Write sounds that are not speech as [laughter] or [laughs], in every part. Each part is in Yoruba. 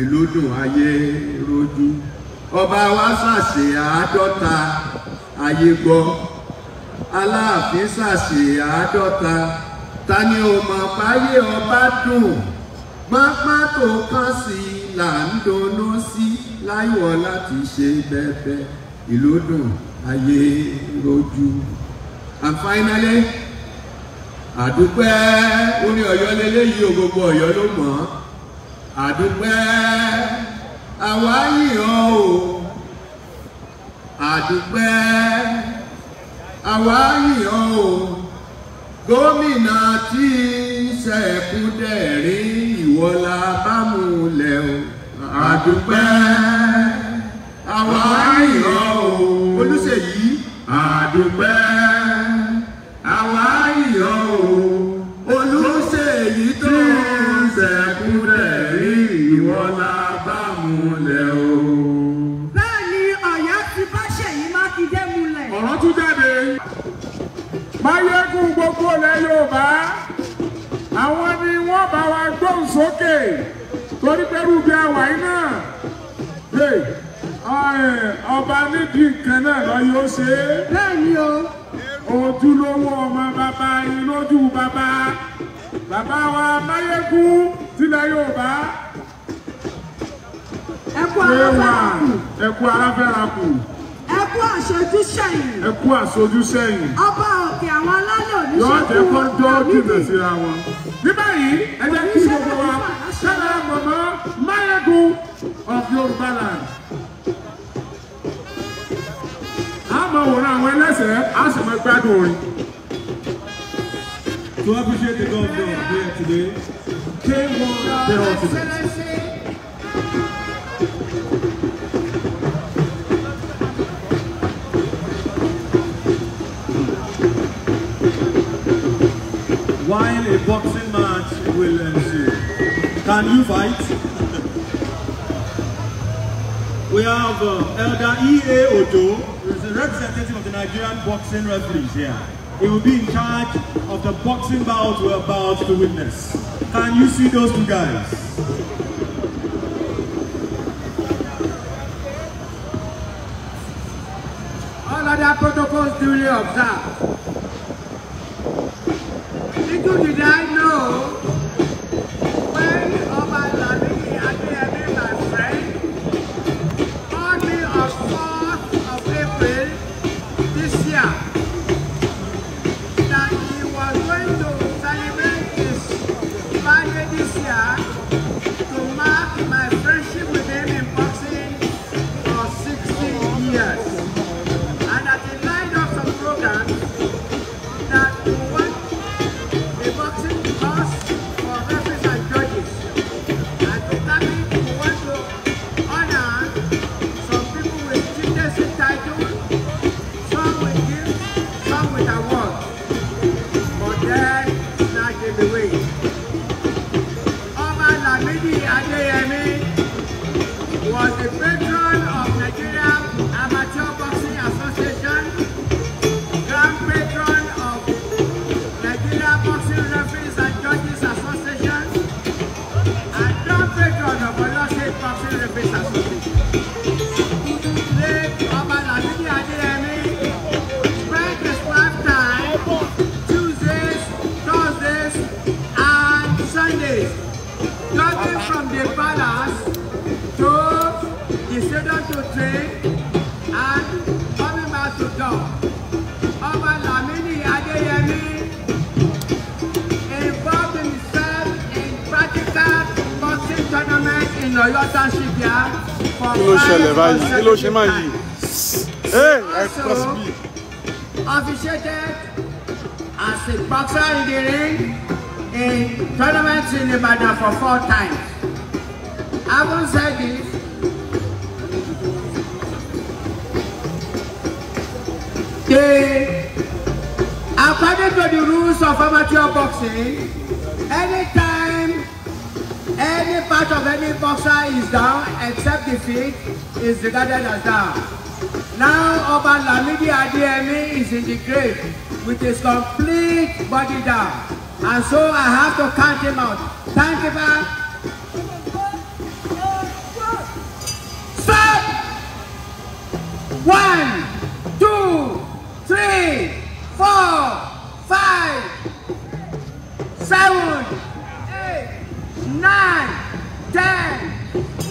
ìlú dùn ayé rojú. Ọba wa ṣàṣe àádọ́ta ayé gbọ́. Aláàfin ṣàṣe àádọ́ta. Ta ni o mọ̀ páyé ọba dùn? Pápá tó kàn sí là ń dunnú sí láyọ̀ láti ṣe bẹ́ẹ̀ ìlú ayé rojú. And finally àdúpẹ́. Orí ọ̀yọ́ lélẹ́yìí o gbogbo ọ̀yọ́ ló mọ̀. ọ́ àdúpẹ́ àwa yìnyín o. Àdúpẹ́ àwa yìnyín o. Gómìnà tí ṣẹ̀kúndẹ̀rí ìwọlá bámúlẹ̀ o. Àdúpẹ́ àwa yìnyín o. Olùṣèyí àdúpẹ́ àwa yìnyín o. Olùṣèyí tó ń ṣẹ̀kúndẹ̀rí ìwọlá bámúlẹ̀ o. bẹ́ẹ̀ ni ọ̀yọ́ ti bá ṣèyí mákindé múlẹ̀. ọ̀rọ̀ tún jáde. Máyégún gbogbo ilẹ̀ yorùbá àwọn ni wọ́n bá wa gbóhùn sókè. Torí pẹ̀lú bí àwà yìí náà ọba nídìí nǹkan náà lọ yóò ṣe. É bẹ́ẹ̀ ni o. Ojúlówó ọmọ bàbá yín lójú bàbá. Bàbá wa máyégún tilẹ̀ yorùbá ẹ kú ẹkú aráfẹ́rakù ẹ kú àṣojú sẹ́yìn ẹkú àṣojú sẹ́yìn. ọba òkè àwọn alálẹ̀ yóò jẹ́ kó jọ́ jìnnà oníṣègùn síra wọn. ní báyìí ẹ jẹ́ kí gbogbo wa ṣẹlẹ̀ mọ̀mọ́ máyégún of yorùbá land. a máa wòran àwọn ẹlẹ́sẹ̀ á sì máa gbádùn orin. To appreciate the governor here today, K1 the ultimate. While a boxing match will ensue. Can you fight? [laughs] we have uh, Elder E.A. Ojo, who is the representative of the Nigerian boxing referees here. He will be in charge of the boxing bout we're about to witness. Can you see those two guys? All other protocols duly observed. Kí ló ṣẹlẹ̀ báyìí kí ló ṣe máa yìí ẹ kọ́ síbí. officiated as a boxer in the ring in tournaments in Ibadan for four times. Having said this, the according to the rules of amateur boxing, anytime Any part of any boxer is down except the feet is regarded as down. Now Oba Lamidi Adeyemi is in the grave with his complete body down. And so I have to count him out. Thank you, man. Stop! One! nine, ten,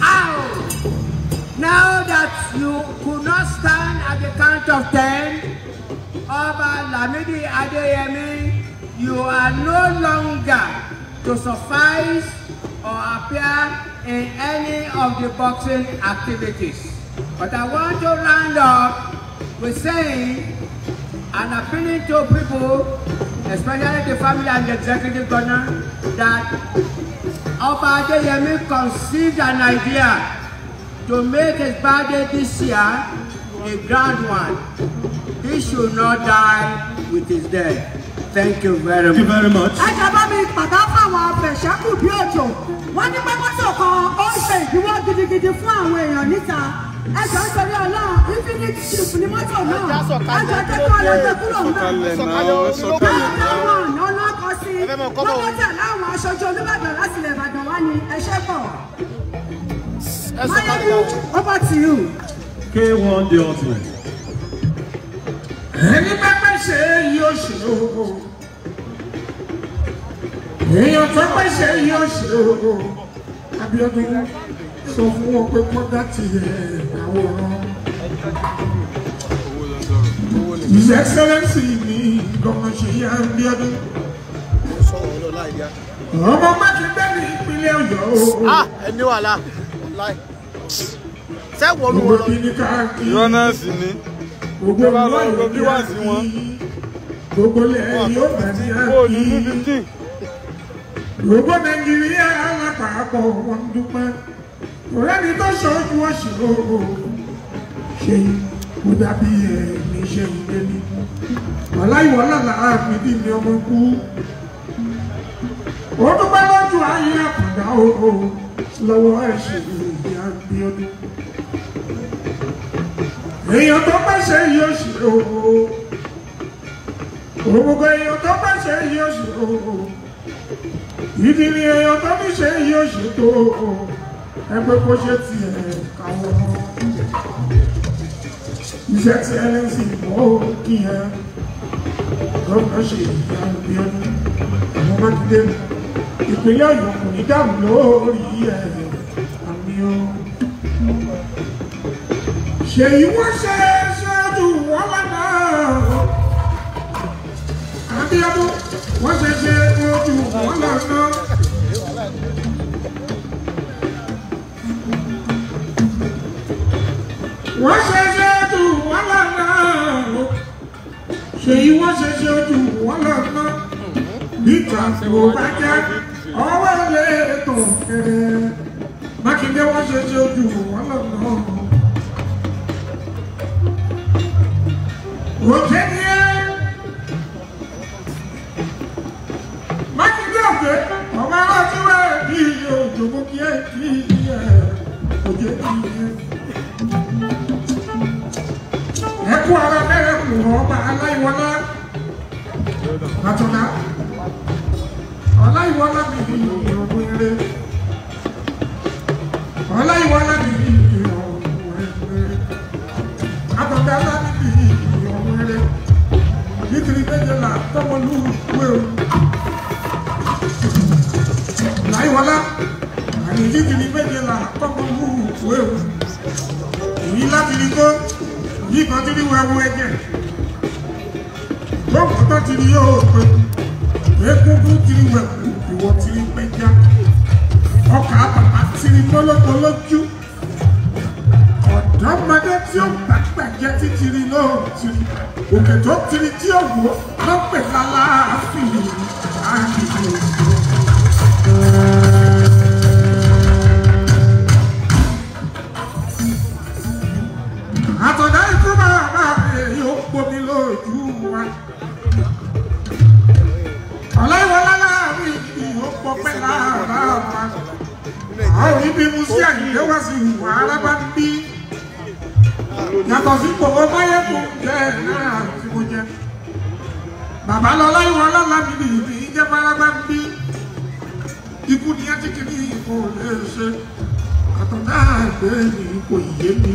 out. Now that you could not stand at the count of ten, Oba Lamidi Adeyemi, you are no longer to suffice or appear in any of the boxing activities. But I want to round up with saying and appealing to people, especially the family and the executive governor, that Oba Adeyemi conceived an idea to make his birthday this year a grand one. He should not die with his death. Thank you very Thank you much. very much. ẹ jẹ́ bá mi pàdá fáwọn afẹ̀ṣẹ́kù bí òjò wọ́n ní pẹ́pẹ́sọ̀ kan ó ń ṣe ìdíwọ́ gidigidi fún àwọn èèyàn níta ẹ jọ ń torí ọlọ́run infinite chief ní mọ́tò náà. Ẹ jọ jẹ́ kí wọ́n lọ gbé kúrò láwọn ọ̀nà ọlọ́kọ sí wọ́n tó tẹ̀lé àwọn aṣojú olúbàdàn láti ilẹ̀ ìbàdàn wá ní ẹṣẹ́ pọ̀. Máyégún, over to you. K1 the ultimate. ẹni pẹ́pẹ́ ṣe yóò ṣe o èèyàn tó pẹ́ ṣe yóò ṣe o Abíọ́dún sọ fún wọn pé kọ́dá ti yẹ àwòrán His Excellency ní gómìnà Ṣèyí Abíọ́dún ọmọ Mákindé ní ìpínlẹ̀ Ọ̀yọ́ o. Ah ẹni wàhálà láì. Sẹ́wọ̀n gbogbo wọn lọ. irọ́ náà sì ni. Gbogbo bá lọ gbogbo bí wà sí wọn. gbogbo lẹ́yìn yóò bá ní fifteen gbogbo nàìjíríà alápapọ̀ wọn dúpẹ́ ọ̀rẹ́ni tó ṣojú ọ̀ṣìrò ṣe kó dàbí ẹ̀mí ṣe ń gbé ní aláìwọ́lá làámi bí mi ọmọ kú ó dúpẹ́ lójú ayé àkàndá o. Lọ́wọ́ ẹ̀ṣẹ̀ ìdí Abíọ́dún èèyàn tó pèsè yóò ṣe o òmùgọ̀ èèyàn tó pèsè yóò ṣe o ìdí ni èèyàn tó ní ṣe yóò ṣètò ẹgbẹ́ kó ṣe tiẹ̀ káwọn iṣẹ́ tí ẹ sìn mọ́ kí ẹ. Gómìnà ṣe ìyá Abíọ́dún àwọn Mákindé ìpínlẹ̀ Ọ̀yọ́ kò ní dàrú lórí ẹ̀. Àmì o. Ṣèyí wọ́n ṣe ṣáájú wọn lánàá Abíọ́dún wọ́n ṣe ṣe ojú wọn lánàá. Wọ́n ṣe ṣe ojú wọn lánàá. ṣèyí wọ́n ṣe ṣe ojú wọn lánàá. níta kò bá jẹ́ ọwọ́ lè tó kéré. Mákindé wọ́n ṣe ṣe ojú wọn ni. Kú ara bẹ́rẹ̀ kù ọba aláìwọlá. Bàtúndà ọláìwọlá mi ní ìrọ̀bù eré. Ọláìwọlá mi ní ìrọ̀bù eré. Bàtúndà láti ní ìrọ̀bù eré. Nítorí tọ́wọ́lú wé o láìwọlá là kọ́kọ́ mú ìwé o èyí láti rí kó yí kan tí ní wẹ́wú ẹ̀jẹ̀. Lọ́wọ́ tó ti rí yóò pé egungun ti rí wẹ̀kú ìwọ ti rí pẹ́já ọkà bàbá ti rí mọ́lọ́mọ́lọ́jú. Ọ̀dọ́mọdé tí ó gbàgbàjẹ́ títí rí lóò ti rí òkè tó ti rí tí ó wò lọ́pẹ̀ lálàáfíì àgbègbè òṣèlú. Ibi mu sí àyíké wá sí ìwà arábá ń bí. yàtọ̀ sí gbogbo máyẹ̀kùn jẹ́ náà tí mo jẹ. bàbá lọ́lá ìwọlá lábìlì ìbí jẹ́ bárábá ń bí. ikú ni ẹ ti kiri kò lè ṣe. mi.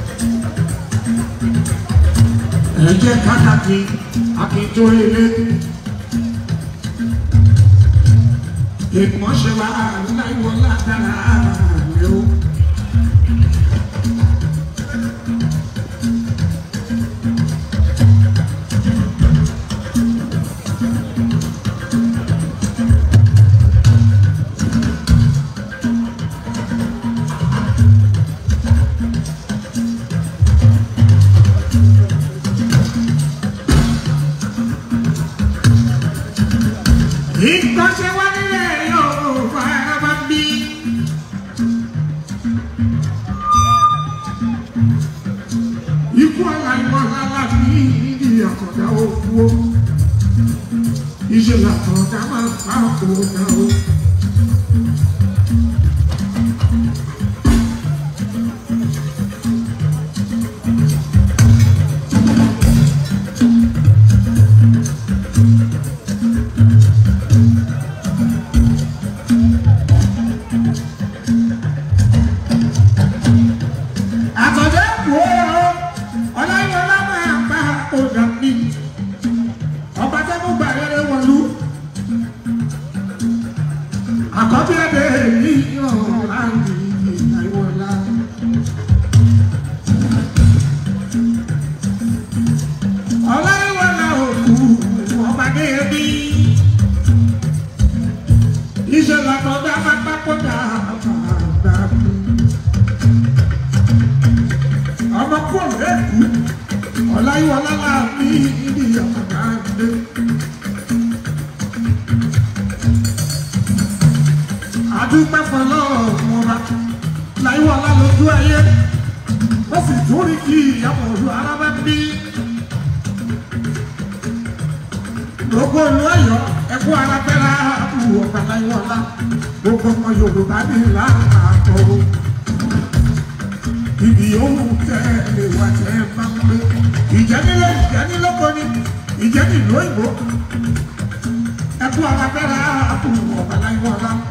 ẹ jẹ́ kákàkí akíntó ilé. ìmọ̀ṣẹ́ wa láìwọ̀ ládàrá rẹ̀ ọ̀mọba láyíwọlá lójú ayé ó sì tún rí kí ìyàwó olú arábá bí. gbogbo olú ọ̀yọ́ ẹkú arábẹ́rẹ́ àbú ọ̀gá láyíwọlá gbogbo ọmọ yorùbá ní ìlànà àtọ̀rọ̀ ibi yòówù tẹ́ lè wá tẹ́ bá ń gbé. ìjẹ́nilé ìjẹ́nilóko ni ìjẹ́nìlú òyìnbó. ẹkú láìwọlá láti dìdì ọba dé bí.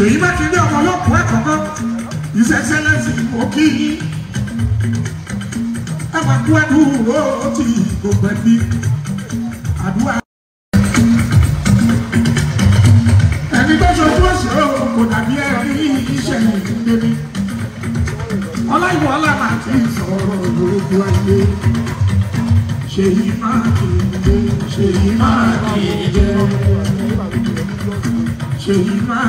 ṣèyí ní ọmọ ọlọ́pàá ẹ̀kọ́kọ́ mo kí yín. ẹ máa kú ẹdùn ó ti gbogbo ẹbí àdúrà. ẹni tó ṣojú òṣèré kò dàbí ẹni iṣẹ́ ìdílé ọláìwọ ọlànà àti ìsọ̀rọ̀ lójú ayé. Ṣèyí kéde ṣèyí kéde ṣèyí máa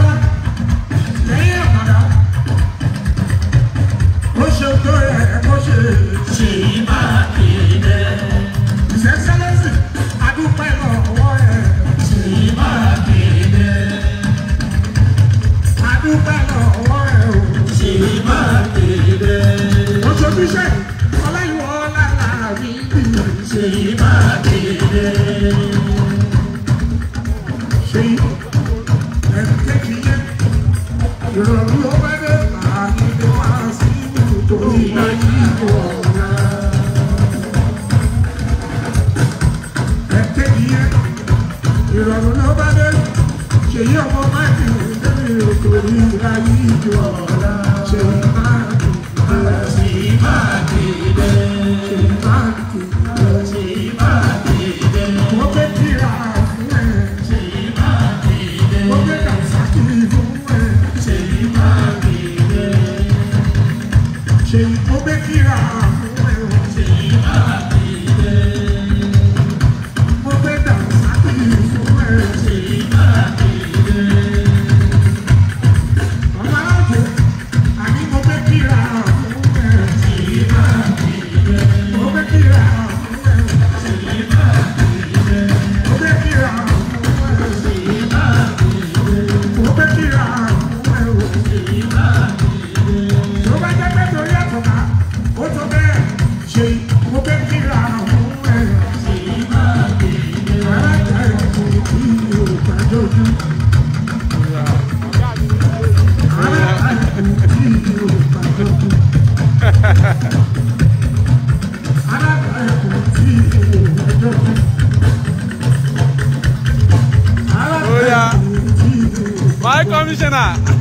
My commissioner. Your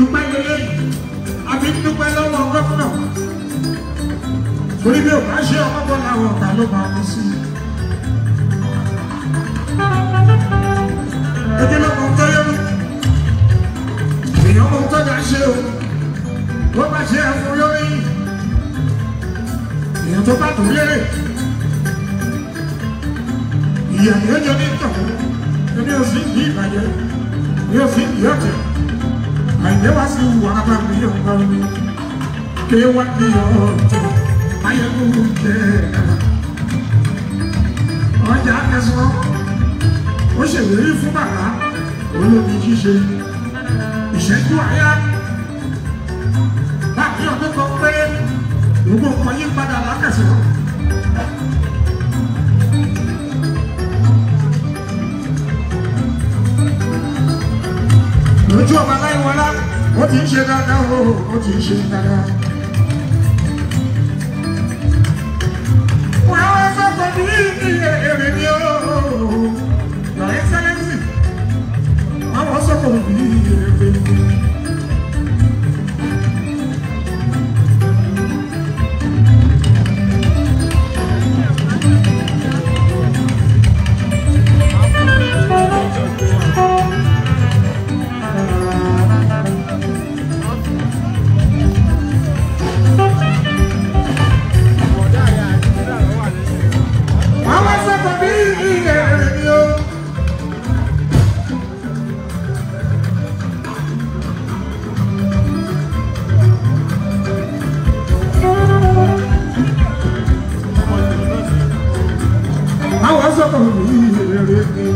dúpẹ́ lélẹ́yìn àbí dúpẹ́ lọ́wọ́ gómìnà. Torí bí o bá ṣe ọmọ bọ́ làwọn ọ̀gá ló máa mú sí. I. Ẹgbẹ́ lọ́mọ tó yẹ mí èèyàn mọ̀ tó dá ṣe o. Tó bá ṣe ẹ̀fún lórí èèyàn tó bá tó lérè ìyá ó jọ ní tọ̀hún ẹni ò sí ní ìbàjẹ́. Ní ò sí ní ọ̀tẹ̀ àìyé wá sí wàhálà mi yóò gbọ́ mi ké wá ní ọ̀tẹ̀ ayélujára jẹ́ ọjà kẹsàn-án ó ṣèlérí fún bàbá olómi ṣíṣe ìṣẹ́jú àyà láti ọdún kan pé gbogbo nǹkan yí padà lákẹ̀sán. lójú ọba láìwọlá ó ti ń ṣe dáadáa o ó ti ń ṣe dáadáa. wọ́n á wá sọ́kọ̀ ní iye èrè ni o your excellency wọ́n á wá sọ́kọ̀ ní iye èrè àwọn sọ̀rọ̀ mi rere ni.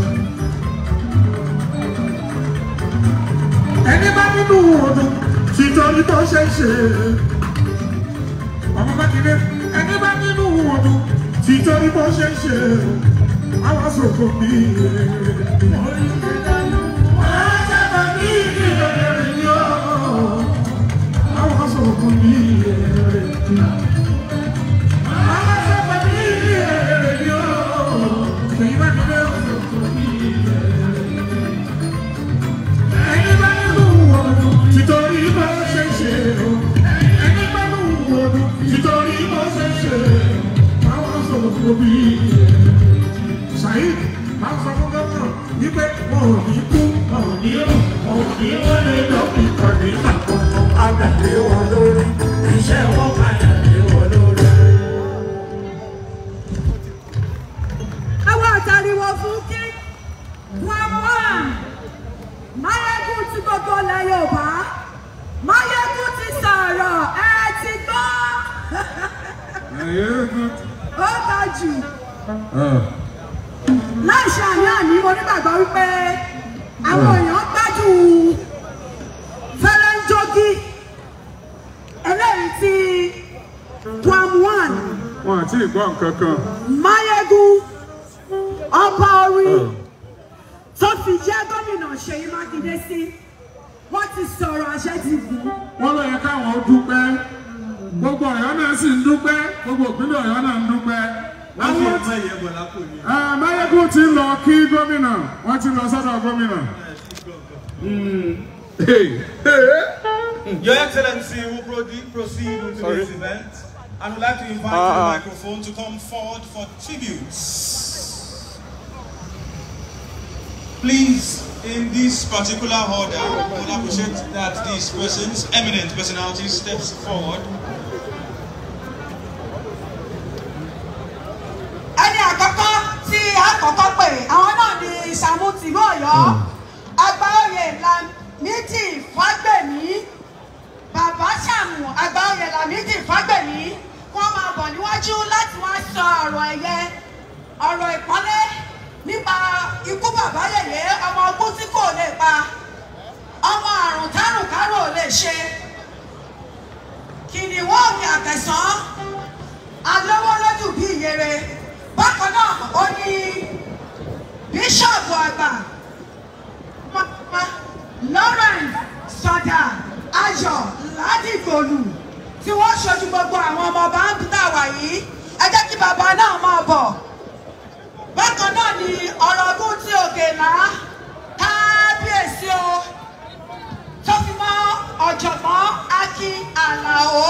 ẹni bá nínú ọdún títorí tó ṣe é ṣe. ọmọ mákindé ẹni bá nínú ọdún títorí tó ṣe é ṣe. Wípé wọn ò ní kú wọn ò ní rùn wọn ò ní wọlé àkókò lórí iṣẹ́ wọn padà gbogbo ìpínlẹ̀ ọ̀yọ́ náà ń dúpẹ́. Ah, Máyégún ti lọ kí gómìnà wọ́n ti lọ sọ́dọ̀ gómìnà. Your Excellency will pro- proceed with today's event and would like to invite Ah, the microphone to come forward for tributes. Please, in this particular order, I would appreciate that these persons, eminent personalities, steps forward. Ìsàmú tìlú ọ̀yọ́ agbáoyè lamidi fagbemi bàbá sàmù agbáoyè lamidi fagbemi wọ́n máa bọ̀ níwájú láti wá sọ ọ̀rọ̀ ẹ̀yẹ ọ̀rọ̀ ìpọ́nlé nípa ikú bàbá yèyé ọmọ ogún tí kò lè pa ọmọ àrùn tárùn kárò lè ṣe. Kìnìún òkè àtẹ̀sán alówó lójú bí ìyèrè bákan náà ó ní bíṣọ̀bù àgbà mama lawrence sọdà ayọ̀ ládìgbòlù tí wọ́n ṣojú gbogbo àwọn ọmọ ọba ń dà wá yìí. Ẹ jẹ́ kí bàbá náà máa bọ̀. Bákan náà ni ọ̀rọ̀ ọdún tí òkè là kábíyèsí o. Tó fi mọ́ ọ̀jọ̀gbọ́n akin àlàó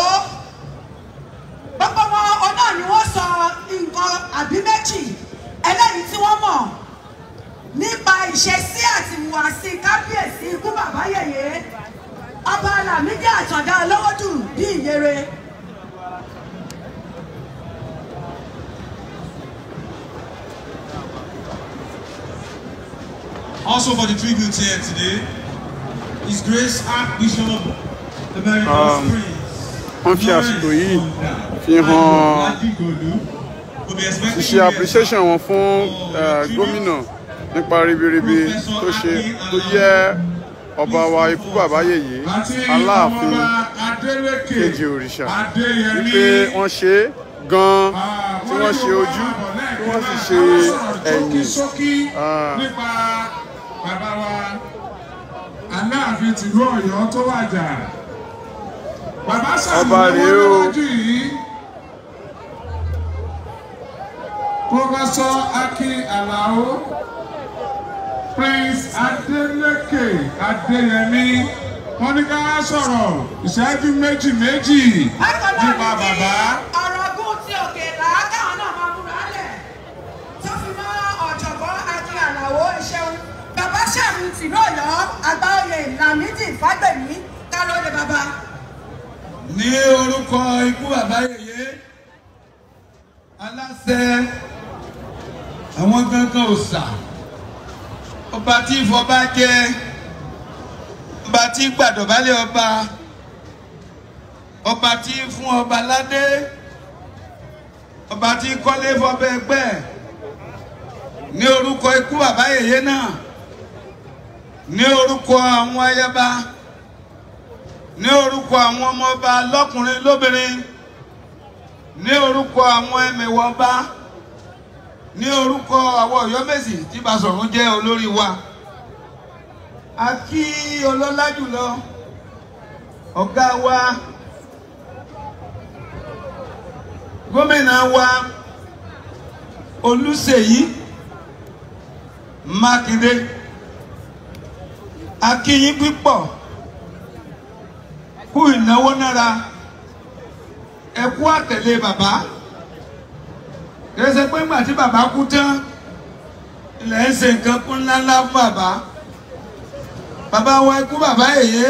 gbogbo wọn ọ̀nà ni wọ́n sọ nǹkan àbí méjì. Eléyìí tí wọ́n mọ̀ nípa ìṣesí àti ìhùwàsí kábíyèsí ikú bàbá yèyé ọba Lámídì Àtàndá olówódù bí ìyèrè. Also for the tribute here today, His Grace Archbishop Emeritus Um, Prince fi àsìkò yìí fi hàn will be expecting ṣe to be appreciation wọn fún eh, gómìnà nípa ribiribi tó ṣe tó yẹ ọba wa ikú bàbá yèyé aláàfin kejì òrìṣà. Wípé wọ́n ṣe é gan-an tí wọ́n ṣe ojú tí wọ́n sì ṣe ẹ̀yìn. Ah. nípa bàbá wa aláàfin tìlú Ọ̀yọ́ tó wàjà. Bàbá Ọba sàmúlò rèé o. níwájú yìí pọfẹsọ Akin Alao Prince Adeleke Adeyemi. Wọ́n ní ká sọ̀rọ̀ ìṣẹ́jú méjì méjì. Nípa bàbá. ọ̀rọ̀ ọdún tí òkè là káwọn náà máa múra lẹ̀. Tó fi mọ́ ọ̀jọ̀gbọ́n akin àlàó ìṣeun bàbá sàmù tìlú ọ̀yọ́ àgbáyé Lámídì Fágbèmí. Kálọ̀ lè bàbá. ní orúkọ ikú bàbá yèyé aláṣẹ àwọn gangan òòṣà ọba tí ìfọba jẹ ọba tí gbàdọ̀bálẹ̀ ọba ọba tí fún ọba ládé ọba tí kọ́lé fọbẹ ẹgbẹ́. Ní orúkọ ikú bàbá yèyé náà ní orúkọ àwọn ayaba ní orúkọ àwọn ọmọọba lọ́kùnrin lóbìnrin ní orúkọ àwọn ẹmẹ̀wà ọba ní orúkọ àwọn Ọ̀yọ́mèsì tí Basọ̀rún jẹ́ olórí wa. A kí ọlọ́lá jùlọ ọ̀gá wa gómìnà wa Olúṣèyí Mákindé. A kí yín pípọ̀ kú ìnáwó nára. Ẹ kú bàbá kẹsẹ pé ńgbà tí bàbá kú tán ilẹ̀ ń ṣe nǹkan kún ńláńlá fún bàbá. Bàbá wa ikú bàbá èyí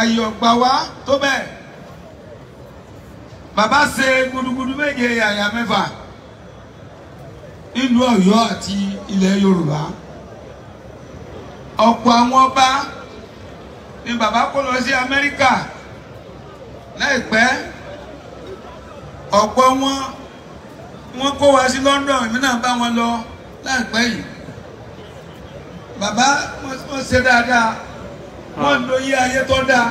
àyọ̀gbà wa tó bẹ́ẹ̀. Bàbá ṣe gudugudu méje àyà mẹ́fà nílùú Ọ̀yọ́ àti ilẹ̀ Yorùbá. Ọ̀pọ̀ àwọn ọba ni bàbá kó lọ sí Amẹ́ríkà láìpẹ́ ọ̀pọ̀ wọn wọ́n kó wa sí London èmi náà bá wọn lọ láìpẹ́ yìí. Bàbá wọ́n ṣe dáadáa. Wọ́n lo yí ayé tó dáa.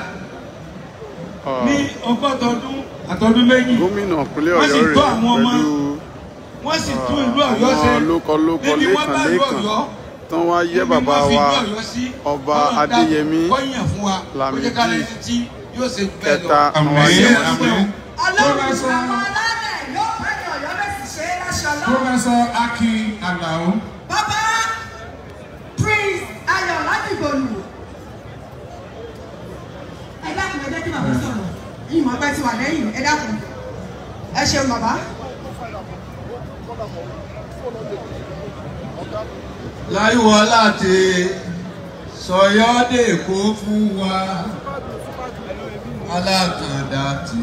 Ní ọgọ́ta ọdún àtọdún méjì. Gómìnà ìpínlẹ̀ Ọ̀yọ́ ọmọ. pẹ̀lú wọ́n sì tún ìlú Ọ̀yọ́ ṣe. lókọlókọ lẹ́kàn Ọ̀yọ́ tán wá yẹ bàbá wa ọba Adéyẹmí Lámìdí kẹta àwọn ṣé ọlọ́run àwọn alálẹ̀ yóò pẹ́ ní Ọ̀yọ́mèsì ṣe é láṣọ lọ́wọ́. Professor Akin Alao. Bàbá Prince Ayọ̀ Ládìgbòlù. Ẹ dákun ẹ jẹ́ kí bàbá sọ̀rọ̀. Yìí mọ̀ pé ti wà lẹ́yìn ẹ dákun. Ẹ ṣeun bàbá. láyíwọ láti sọyọ́dẹ̀ kó fún wa alákàndá ti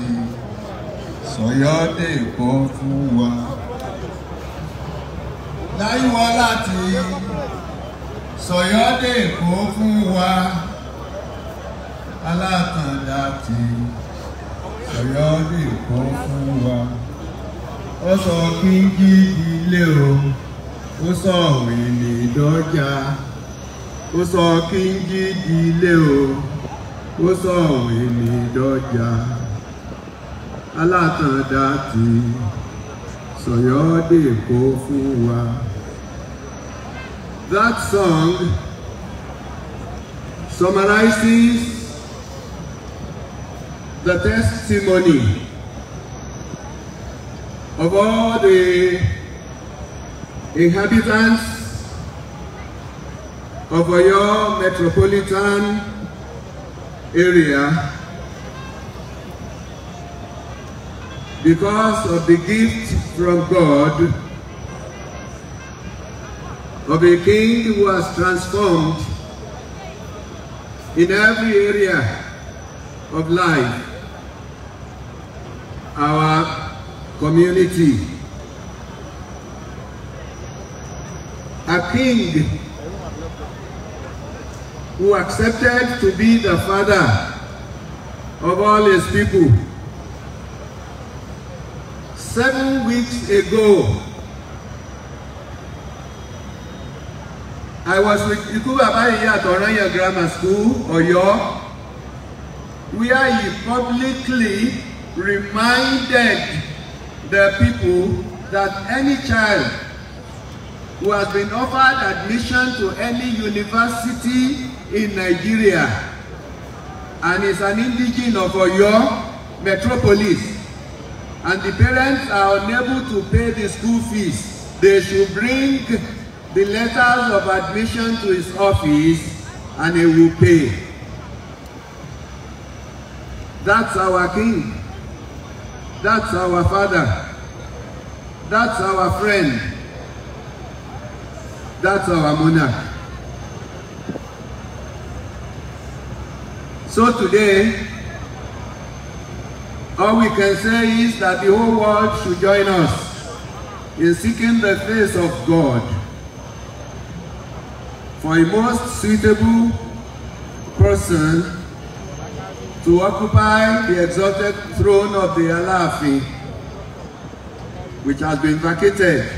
sọyọ́dẹ̀ kó fún wa. Láyíwọ láti sọyọ́dẹ̀ kó fún wa. Alákàndá ti sọyọ́dẹ̀ kó fún wa. Ó sọ kí n jí ilé o ó sọ wìnì dọ́jà ó sọ kí n jí ilé o ó sọ wìnì dọ́jà alátàndá ti sọ̀yọ́dẹ̀ kó fún wa. That song summarizes the testimony of all the inhabitants of Oyo metropolitan area because of the gift from God of a king who has transformed in every area of life our community. A king who accepted to be the father of all his people. Seven weeks ago, I was with Iku Babayi at Oranya Grammar School, Oyo, where he publicly reminded the people that any child who has been offered admission to any university in Nigeria and is an indigene of Oyo metropolis and the parents are unable to pay the school fees, they should bring the letters of admission to his office and he will pay. That's our king. That's our father. That's our friend. That's our monarch. So today, all we can say is that the whole world should join us in seeking the face of God for a most suitable person to occupy the exalted throne of the Alaafin, which has been vacated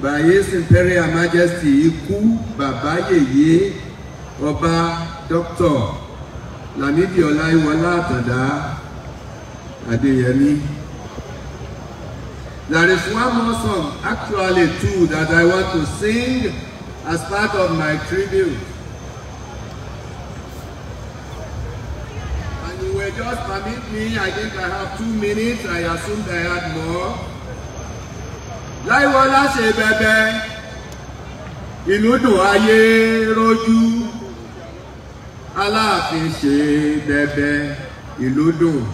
by His Imperial Majesty Ikú Bàbá Yèyé Ọba Dr. Lamidi Ọláyíwọlá Àtàndá Adéyẹmí. There is one more song, actually two, that I want to sing as part of my tribute. And you will just permit me, I think I have two minutes, I assumed I had more. Láìwọlá ṣe bẹ̀bẹ̀, ìlú dùn ayé rojú. Aláàfin ṣe bẹ̀bẹ̀, ìlú dùn.